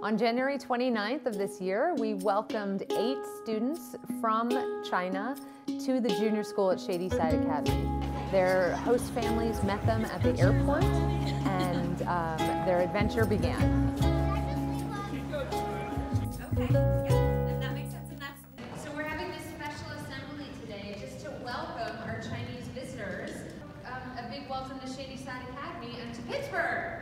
On January 29th of this year, we welcomed eight students from China to the junior school at Shady Side Academy. Their host families met them at the airport and um, their adventure began. Okay, yeah, that makes sense. And that's, so we're having this special assembly today just to welcome our Chinese visitors. Um, a big welcome to Shady Side Academy and to Pittsburgh.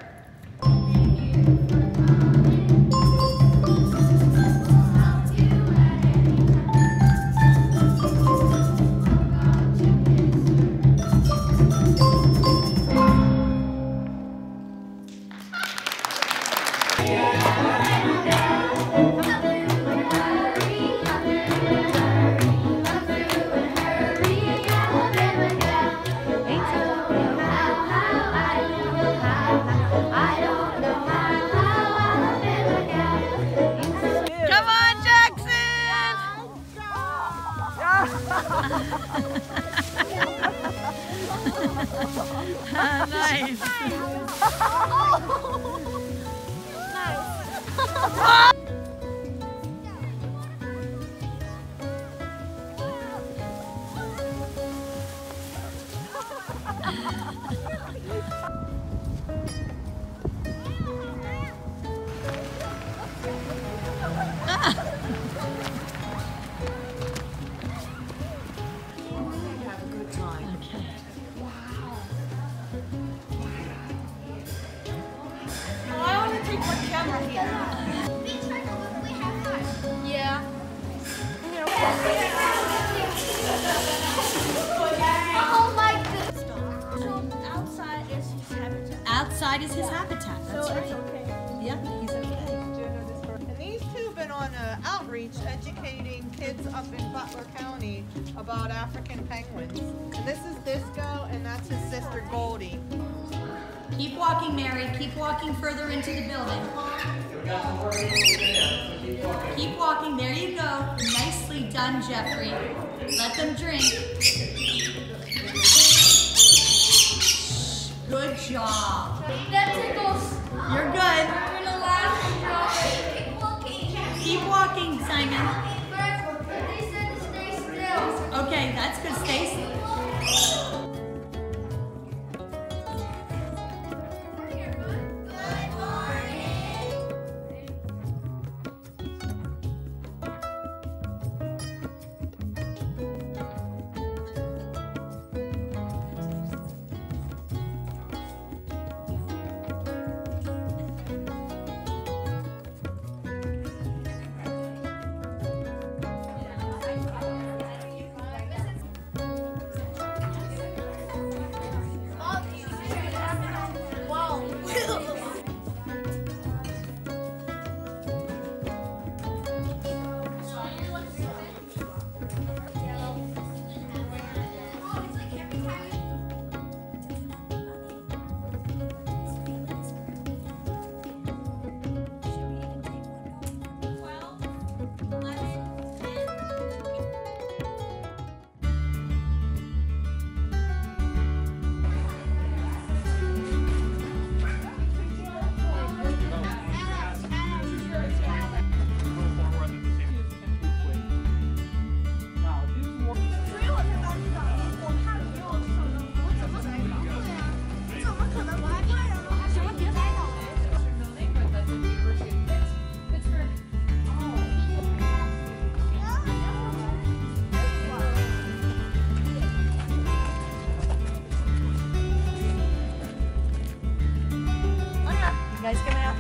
Outside is his habitat. That's So right. okay. Yep, he's okay. And these two have been on uh, outreach educating kids up in Butler County about African penguins. And this is Disco, and that's his sister Goldie. Keep walking, Mary. Keep walking further into the building. Keep walking. There you go. Nicely done, Jeffrey. Let them drink. You're good. I'm gonna laugh. Keep walking. Keep walking, Simon. But they said to stay still. Okay, that's good. Stay.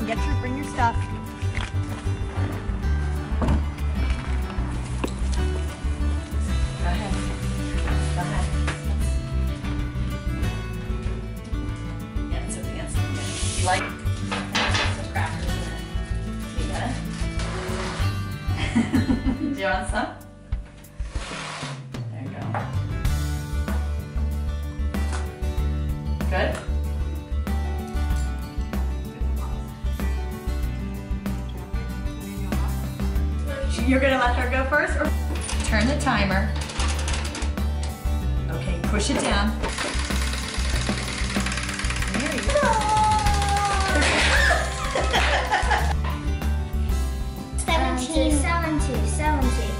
Get your bring your stuff. You're gonna let her go first? Or? Turn the timer. Okay, push it down. There you go. Seventeen, um, seventeen, seventeen.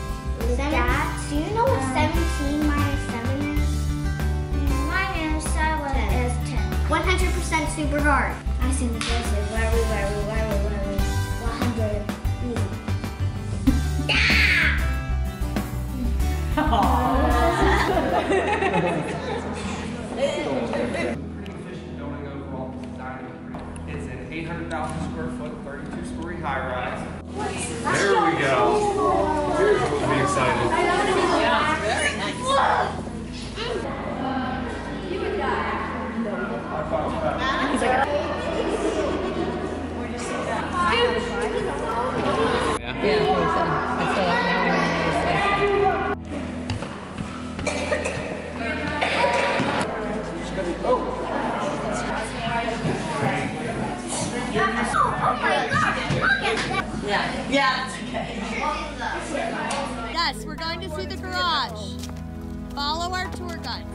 Is that? Do you know what seventeen minus seven is? Minus seven is ten. One hundred percent super hard. I seen this is very, very, very. It's an 800,000 square foot, 32 story high rise. There we go. Here's what we'll be excited. Yeah, yeah, it's okay. Yes, we're going to see the garage. Follow our tour guide.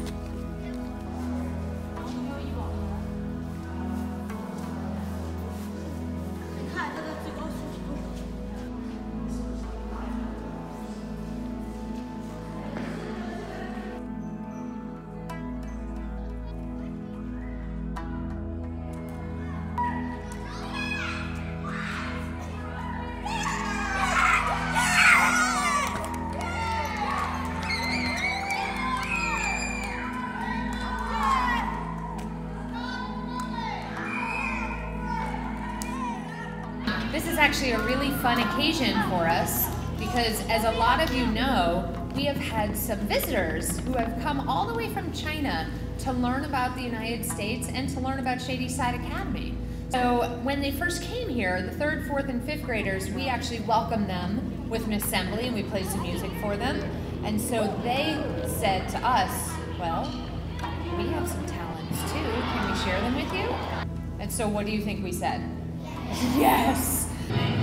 Actually a really fun occasion for us because, as a lot of you know, we have had some visitors who have come all the way from China to learn about the United States and to learn about Shady Side Academy. So, when they first came here, the third, fourth, and fifth graders, we actually welcomed them with an assembly and we played some music for them. And so they said to us, Well, we have some talents too. Can we share them with you? And so, what do you think we said? Yes. In,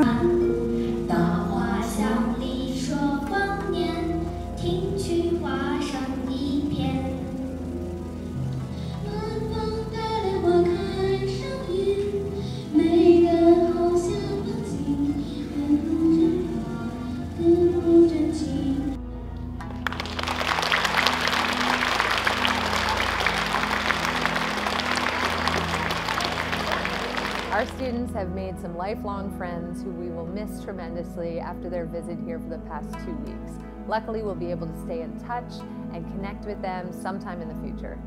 Um, made some lifelong friends who we will miss tremendously after their visit here for the past two weeks. Luckily, we'll be able to stay in touch and connect with them sometime in the future.